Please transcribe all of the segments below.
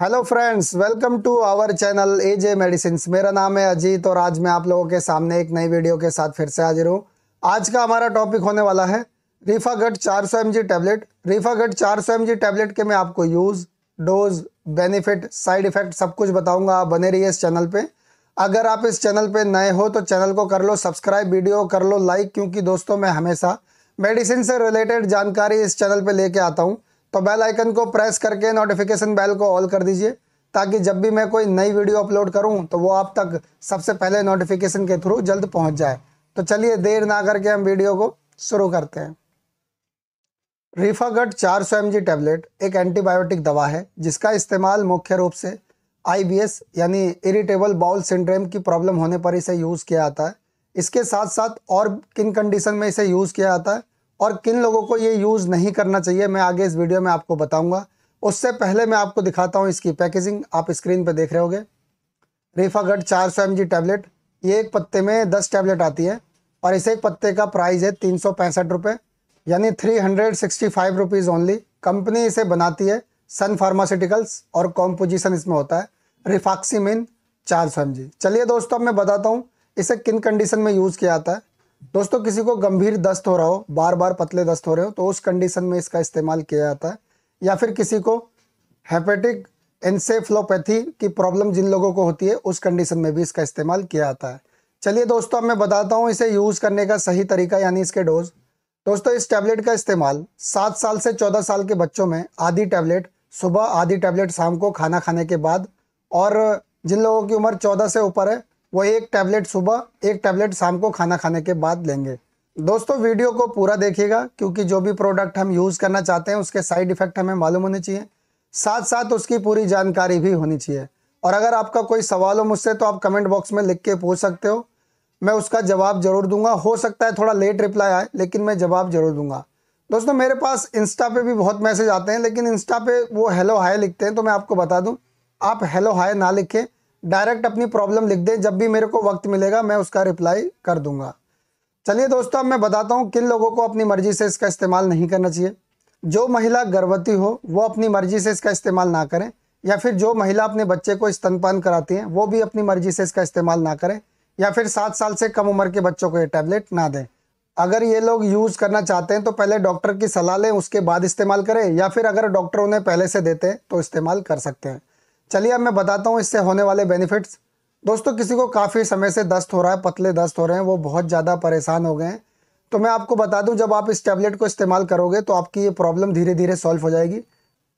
Hello friends welcome to our channel A J medicine मेरा नाम है अजीत और आज मैं आप लोगों के सामने एक नई वीडियो के साथ फिर से हाजिर हूँ। आज का हमारा टॉपिक होने वाला है रीफागट 400 सौ एम टैबलेट रीफागट 400 सौ एम टैबलेट के मैं आपको use dose benefit side effect सब कुछ बताऊँगा। आप बने रहिए इस चैनल पे। अगर आप इस चैनल पे नए हो तो चैनल को कर लो सब्सक्राइब वीडियो कर लो लाइक क्योंकि दोस्तों मैं हमेशा मेडिसिन से रिलेटेड जानकारी इस चैनल पर लेके आता हूँ। तो बेल आइकन को प्रेस करके नोटिफिकेशन बेल को ऑल कर दीजिए, ताकि जब भी मैं कोई नई वीडियो अपलोड करूँ तो वो आप तक सबसे पहले नोटिफिकेशन के थ्रू जल्द पहुँच जाए। तो चलिए देर ना करके हम वीडियो को शुरू करते हैं। रिफागट 400 सौ टैबलेट एक एंटीबायोटिक दवा है, जिसका इस्तेमाल मुख्य रूप से आईबीएस यानी इरिटेबल बाउल सिंड्रेम की प्रॉब्लम होने पर इसे यूज़ किया जाता है। इसके साथ साथ और किन कंडीशन में इसे यूज़ किया जाता है? और किन लोगों को ये यूज़ नहीं करना चाहिए, मैं आगे इस वीडियो में आपको बताऊँगा। उससे पहले मैं आपको दिखाता हूँ इसकी पैकेजिंग आप स्क्रीन पर देख रहे होगे। रीफागढ़ चार सौ टैबलेट ये एक पत्ते में दस टैबलेट आती है और इस एक पत्ते का प्राइस है तीन सौ यानी थ्री हंड्रेड ओनली कंपनी इसे बनाती है सन फार्मास्यूटिकल्स और कॉम्पोजिशन इसमें होता है रिफाक्सीमिन चार सौ चलिए दोस्तों, अब मैं बताता हूँ, इसे किन कंडीशन में यूज़ किया जाता है। दोस्तों, किसी को गंभीर दस्त हो रहा हो बार बार पतले दस्त हो रहे हो तो उस कंडीशन में इसका इस्तेमाल किया जाता है। या फिर किसी को हेपेटिक एनसेफ्लोपैथी की प्रॉब्लम जिन लोगों को होती है, उस कंडीशन में भी इसका इस्तेमाल किया जाता है। चलिए दोस्तों, अब मैं बताता हूँ इसे यूज़ करने का सही तरीका, यानी इसके डोज दोस्तों, इस टैबलेट का इस्तेमाल सात साल से चौदह साल के बच्चों में आधी टैबलेट सुबह आधी टैबलेट शाम को खाना खाने के बाद, और जिन लोगों की उम्र चौदह से ऊपर है वो एक टैबलेट सुबह, एक टैबलेट शाम को खाना खाने के बाद लेंगे। दोस्तों वीडियो को पूरा देखिएगा, क्योंकि जो भी प्रोडक्ट हम यूज़ करना चाहते हैं, उसके साइड इफ़ेक्ट हमें मालूम होने चाहिए। साथ साथ उसकी पूरी जानकारी भी होनी चाहिए। और अगर आपका कोई सवाल हो मुझसे तो आप कमेंट बॉक्स में लिख के पूछ सकते हो। मैं उसका जवाब ज़रूर दूँगा। हो सकता है थोड़ा लेट रिप्लाई आए, लेकिन मैं जवाब ज़रूर दूँगा। दोस्तों, मेरे पास इंस्टा पे भी बहुत मैसेज आते हैं, लेकिन इंस्टा पे वो हेलो हाय लिखते हैं तो मैं आपको बता दूँ। आप हेलो हाय ना लिखें डायरेक्ट अपनी प्रॉब्लम लिख दें, जब भी मेरे को वक्त मिलेगा, मैं उसका रिप्लाई कर दूँगा। चलिए दोस्तों, अब मैं बताता हूँ किन लोगों को अपनी मर्ज़ी से इसका इस्तेमाल नहीं करना चाहिए। जो महिला गर्भवती हो, वो अपनी मर्ज़ी से इसका इस्तेमाल ना करें, या फिर जो महिला अपने बच्चे को स्तनपान कराती हैं, वो भी अपनी मर्ज़ी से इसका इस्तेमाल ना करें, या फिर सात साल से कम उम्र के बच्चों को ये टैबलेट ना दें। अगर ये लोग यूज़ करना चाहते हैं तो पहले डॉक्टर की सलाह लें, उसके बाद इस्तेमाल करें, या फिर अगर डॉक्टर उन्हें पहले से देते हैं तो इस्तेमाल कर सकते हैं। चलिए अब मैं बताता हूँ इससे होने वाले बेनिफिट्स दोस्तों, किसी को काफ़ी समय से दस्त हो रहा है, पतले दस्त हो रहे हैं, वो बहुत ज़्यादा परेशान हो गए हैं। तो मैं आपको बता दूँ, जब आप इस टैबलेट को इस्तेमाल करोगे तो आपकी ये प्रॉब्लम धीरे धीरे सॉल्व हो जाएगी।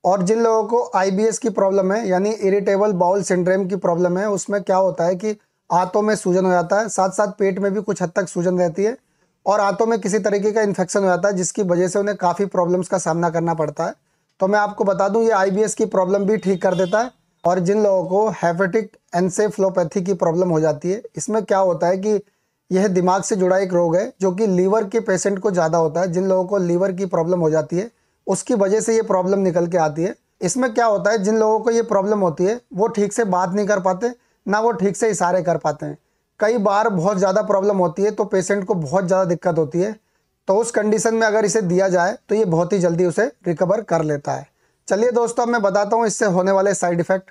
और जिन लोगों को आईबीएस की प्रॉब्लम है, यानी इरिटेबल बाउल सिंड्रेम की प्रॉब्लम है, उसमें क्या होता है कि आंतों में सूजन हो जाता है साथ साथ पेट में भी कुछ हद तक सूजन रहती है, और आंतों में किसी तरीके का इन्फेक्शन हो जाता है, जिसकी वजह से उन्हें काफ़ी प्रॉब्लम्स का सामना करना पड़ता है। तो मैं आपको बता दूँ, ये आईबीएस की प्रॉब्लम भी ठीक कर देता है और जिन लोगों को हेपेटिक एनसेफ्लोपैथी की प्रॉब्लम हो जाती है, इसमें क्या होता है कि यह दिमाग से जुड़ा एक रोग है, जो कि लीवर के पेशेंट को ज़्यादा होता है। जिन लोगों को लीवर की प्रॉब्लम हो जाती है, उसकी वजह से ये प्रॉब्लम निकल के आती है। इसमें क्या होता है, जिन लोगों को ये प्रॉब्लम होती है, वो ठीक से बात नहीं कर पाते, ना वो ठीक से इशारे कर पाते हैं। कई बार बहुत ज़्यादा प्रॉब्लम होती है तो पेशेंट को बहुत ज़्यादा दिक्कत होती है। तो उस कंडीशन में अगर इसे दिया जाए तो ये बहुत ही जल्दी उसे रिकवर कर लेता है। चलिए दोस्तों, अब मैं बताता हूँ इससे होने वाले साइड इफ़ेक्ट।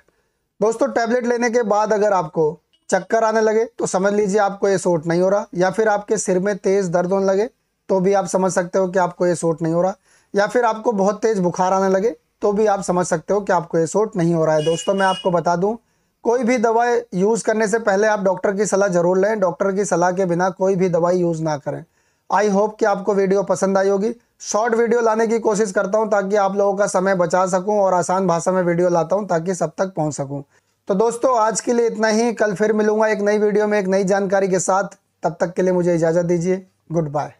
दोस्तों टैबलेट लेने के बाद अगर आपको चक्कर आने लगे तो समझ लीजिए आपको ये सोट नहीं हो रहा। या फिर आपके सिर में तेज़ दर्द होने लगे तो भी आप समझ सकते हो कि आपको ये सोट नहीं हो रहा। या फिर आपको बहुत तेज़ बुखार आने लगे तो भी आप समझ सकते हो कि आपको ये सूट नहीं हो रहा है। दोस्तों, मैं आपको बता दूँ, कोई भी दवाई यूज़ करने से पहले आप डॉक्टर की सलाह ज़रूर लें। डॉक्टर की सलाह के बिना कोई भी दवाई यूज़ ना करें। आई होप कि आपको वीडियो पसंद आई होगी। शॉर्ट वीडियो लाने की कोशिश करता हूँ ताकि आप लोगों का समय बचा सकूँ और आसान भाषा में वीडियो लाता हूँ ताकि सब तक पहुँच सकूँ। तो दोस्तों, आज के लिए इतना ही। कल फिर मिलूँगा एक नई वीडियो में एक नई जानकारी के साथ। तब तक के लिए मुझे इजाज़त दीजिए। Good bye.